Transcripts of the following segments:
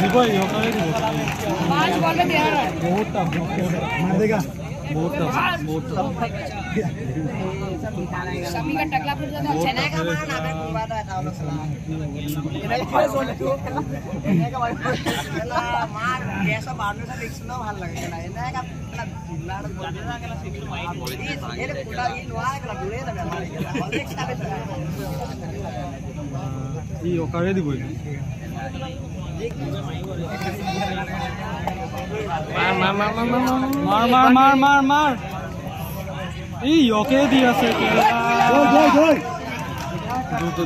দিব বহুত টাফ शमी का टकला फूट जाता है चेन्नई का मान आकर घूमा रहा था लोग सलाम चेन्नई का मान बोल दो चेन्नई का मान मान कैसा मारने से दिखना ভাল লাগে না এনে का मतलब जिल्ला रे बोल देना के सिटी माइक बोल दी ये पूरा ये लोहा के घुरे ना मारे के और एक साले ये ओकारे दिबो ये মার মার মার মার মার মার মার মার এই ওকে দিয়েছে দু তো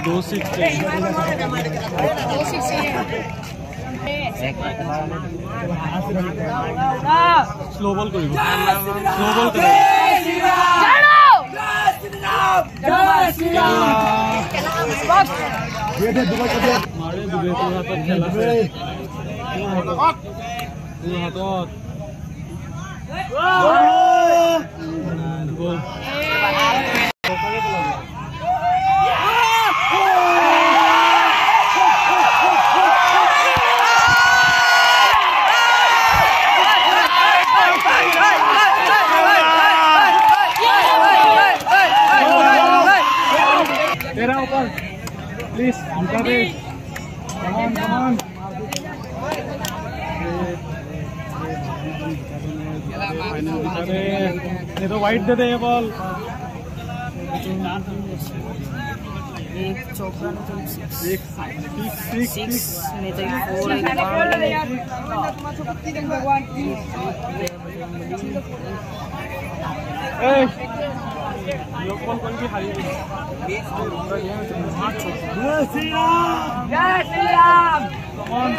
মারে দুবে তোর হাতত খেলা Ini hotot. Please, come on, come on. Come on. ये तो वाइट दे दे ये बॉल एक चौका एक सिक्स सिक्स नहीं तो फोर ए लोग बॉल कौन की हारी जय श्री राम जय श्री राम कमान